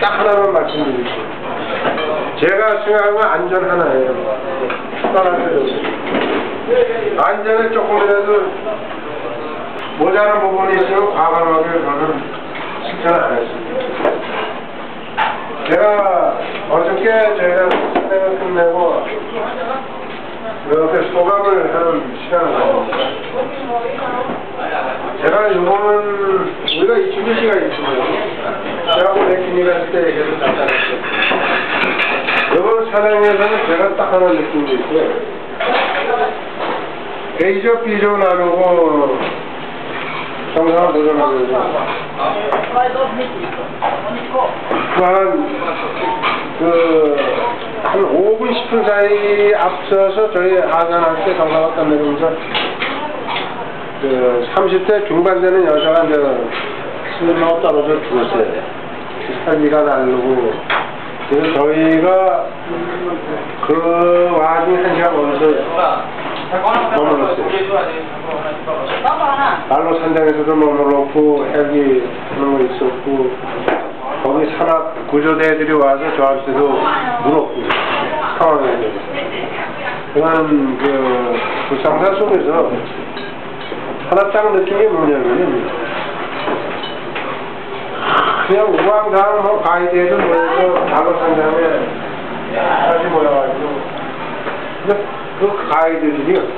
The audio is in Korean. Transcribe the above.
딱 하나만 말씀드릴게요. 제가 생각하는 건 안전 하나예요. 안전에 조금이라도 모자란 부분이 있으면 과감하게 저는 실천을 안 했습니다. 제가 어저께 저희가 선생을 끝내고 이렇게 소감을 하는 시간을 가졌습니다. 제가 이거 는 우리가 이 주기시가 있습니다. 저하고 내키니가 그때 얘기해서 잠깐했어요. 이번 사랑에서는 제가 딱 하나 느낀 게 있어요. A조, B조 나누고 정상을 도전하면서 한, 그, 한 5분, 10분 사이 앞서서 저희 하산할 때 정상을 끝내면서 그 30대 중반 되는 여자가 이제 스님하고 떨어져 죽었어요. 살미가 날르고. 그래서 저희가 그 와중에 한 시간 걸려서 머물렀어요. 말로 산장에서도 머물렀고, 헬기 하는 거 있었고, 거기 산악 구조대들이 와서 저한테도 물었고, 상황에서. 그런 그 불상사 속에서 하나 딱 느낀 게 뭐냐면 그냥 우왕좌왕 뭐 가이드에도 모여서 작업 현장에 다시 모여가지고 근데 그 가이드들이